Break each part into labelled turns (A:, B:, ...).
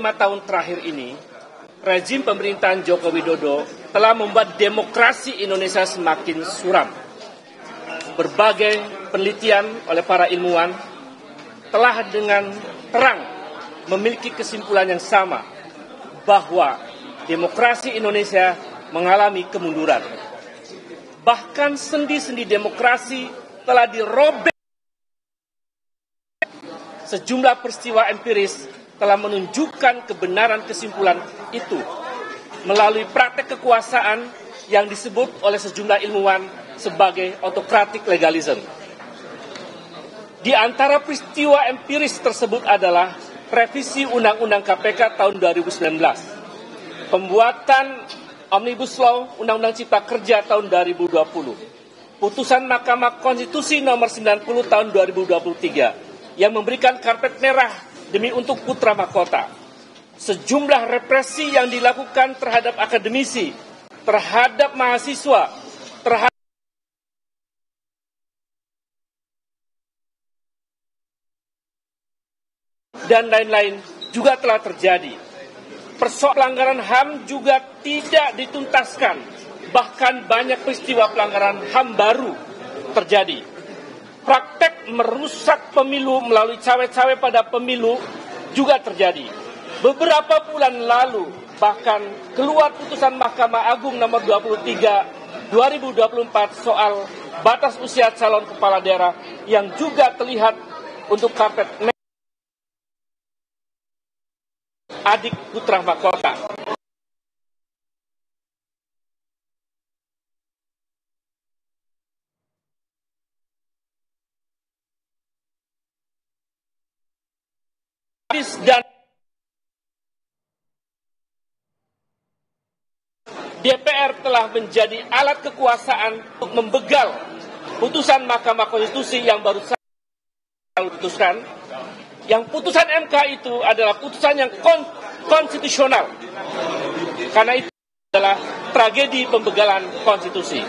A: lima tahun terakhir ini, rezim pemerintahan Joko Widodo telah membuat demokrasi Indonesia semakin suram. Berbagai penelitian oleh para ilmuwan telah dengan terang memiliki kesimpulan yang sama bahwa demokrasi Indonesia mengalami kemunduran. Bahkan sendi-sendi demokrasi telah dirobek. Sejumlah peristiwa empiris telah menunjukkan kebenaran kesimpulan itu melalui praktek kekuasaan yang disebut oleh sejumlah ilmuwan sebagai autocratic legalism. Di antara peristiwa empiris tersebut adalah revisi Undang-Undang KPK tahun 2019, pembuatan Omnibus Law Undang-Undang Cipta Kerja tahun 2020, putusan Mahkamah Konstitusi nomor 90 tahun 2023 yang memberikan karpet merah demi untuk putra mahkota. Sejumlah represi yang dilakukan terhadap akademisi, terhadap mahasiswa, terhadap dan lain-lain juga telah terjadi. Persoalan pelanggaran HAM juga tidak dituntaskan. Bahkan banyak peristiwa pelanggaran HAM baru terjadi. Praktek merusak pemilu melalui cawe-cawe pada pemilu juga terjadi. Beberapa bulan lalu bahkan keluar putusan Mahkamah Agung nomor 23 2024 soal batas usia calon kepala daerah yang juga terlihat untuk karpet adik putra mahkota. Dan DPR telah menjadi alat kekuasaan untuk membegal putusan Mahkamah Konstitusi yang baru saja diputuskan. Yang putusan MK itu adalah putusan yang kon konstitusional. Karena itu adalah tragedi pembegalan konstitusi.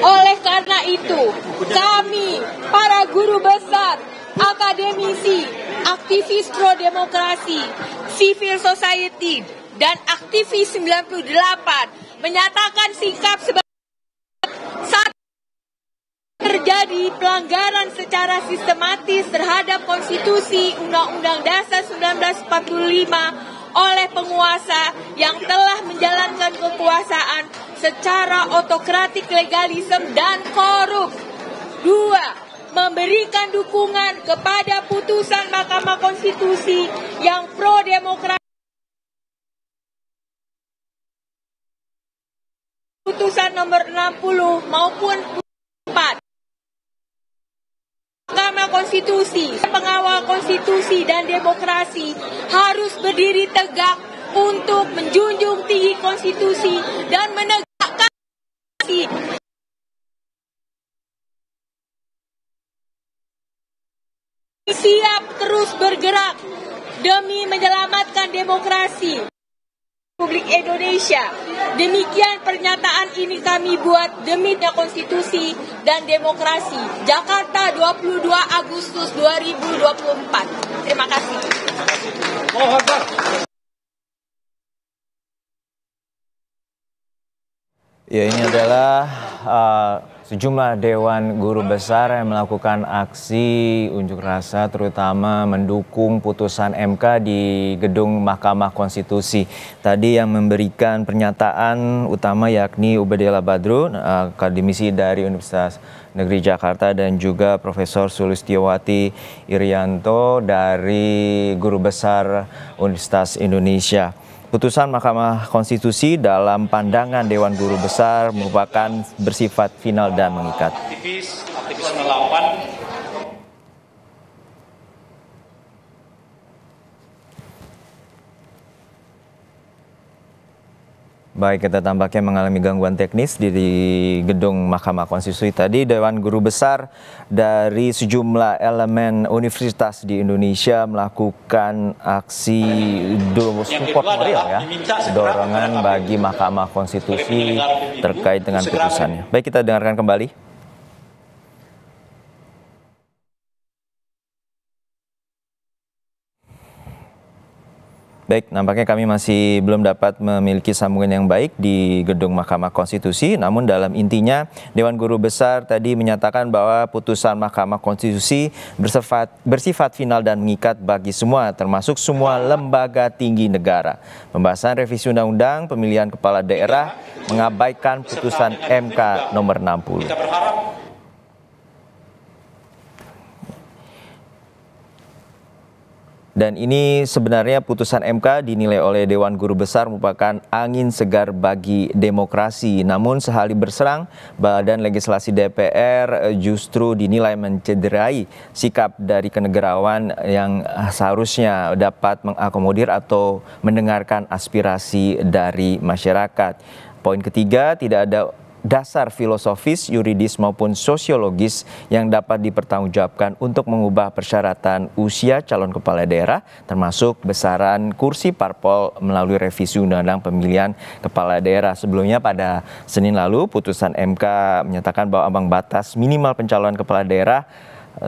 B: Oleh karena itu, kami, para guru besar, akademisi, aktivis pro-demokrasi, civil society, dan aktivis 98 menyatakan sikap sebagai saat terjadi pelanggaran secara sistematis terhadap konstitusi Undang-Undang Dasar 1945 oleh penguasa yang telah menjalankan kekuasaan secara otokratik legalisme dan korup. Dua, memberikan dukungan kepada putusan Mahkamah Konstitusi yang pro demokrasi putusan nomor 60 maupun 4 Mahkamah Konstitusi, pengawal konstitusi dan demokrasi harus berdiri tegak untuk menjunjung tinggi konstitusi dan menegakkan siap terus bergerak demi menyelamatkan demokrasi. Republik Indonesia. Demikian pernyataan ini kami buat demi konstitusi dan demokrasi. Jakarta 22 Agustus 2024. Terima kasih.
C: Ya ini adalah uh, sejumlah dewan guru besar yang melakukan aksi unjuk rasa terutama mendukung putusan MK di gedung Mahkamah Konstitusi. Tadi yang memberikan pernyataan utama yakni Ubedillah Badrun, akademisi dari Universitas Negeri Jakarta dan juga Profesor Sulistiawati Irianto dari Guru Besar Universitas Indonesia. Putusan Mahkamah Konstitusi dalam pandangan Dewan Guru Besar merupakan bersifat final dan mengikat.
D: Aktivis, aktivis melawan
C: Baik, kita tampaknya mengalami gangguan teknis di, di gedung Mahkamah Konstitusi tadi. Dewan Guru Besar dari sejumlah elemen universitas di Indonesia melakukan aksi do support moral ya, dorongan bagi Mahkamah Konstitusi terkait dengan putusannya. Baik, kita dengarkan kembali. Baik, nampaknya kami masih belum dapat memiliki sambungan yang baik di gedung Mahkamah Konstitusi. Namun dalam intinya, Dewan Guru Besar tadi menyatakan bahwa putusan Mahkamah Konstitusi bersifat, bersifat final dan mengikat bagi semua, termasuk semua lembaga tinggi negara. Pembahasan revisi Undang-Undang Pemilihan Kepala Daerah mengabaikan putusan MK nomor 60. Kita Dan ini sebenarnya putusan MK dinilai oleh Dewan Guru Besar merupakan angin segar bagi demokrasi. Namun sehari berserang, Badan Legislasi DPR justru dinilai mencederai sikap dari kenegarawan yang seharusnya dapat mengakomodir atau mendengarkan aspirasi dari masyarakat. Poin ketiga, tidak ada dasar filosofis, yuridis maupun sosiologis yang dapat dipertanggungjawabkan untuk mengubah persyaratan usia calon kepala daerah termasuk besaran kursi parpol melalui revisi Undang-Undang Pemilihan Kepala Daerah. Sebelumnya pada Senin lalu putusan MK menyatakan bahwa ambang batas minimal pencalonan kepala daerah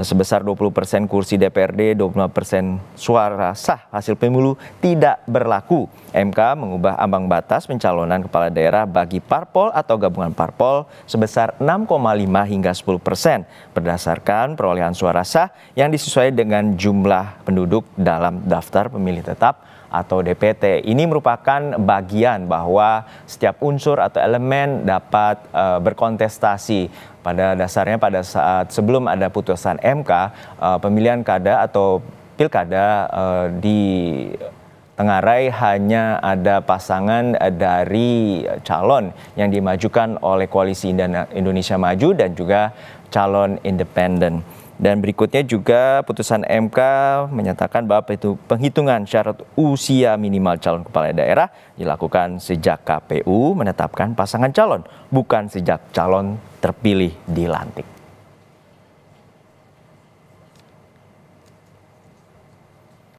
C: sebesar 20 persen kursi DPRD, 25 persen suara sah hasil pemilu tidak berlaku. MK mengubah ambang batas pencalonan kepala daerah bagi parpol atau gabungan parpol sebesar 6,5 hingga 10 persen berdasarkan perolehan suara sah yang disesuaikan dengan jumlah penduduk dalam daftar pemilih tetap atau DPT. Ini merupakan bagian bahwa setiap unsur atau elemen dapat uh, berkontestasi. Pada dasarnya pada saat sebelum ada putusan MK, uh, eh, pemilihan kada atau pilkada uh, di Tengarai hanya ada pasangan dari calon yang dimajukan oleh Koalisi Indonesia Maju dan juga calon independen. Dan berikutnya juga putusan MK menyatakan bahwa itu penghitungan syarat usia minimal calon kepala daerah dilakukan sejak KPU menetapkan pasangan calon, bukan sejak calon terpilih dilantik.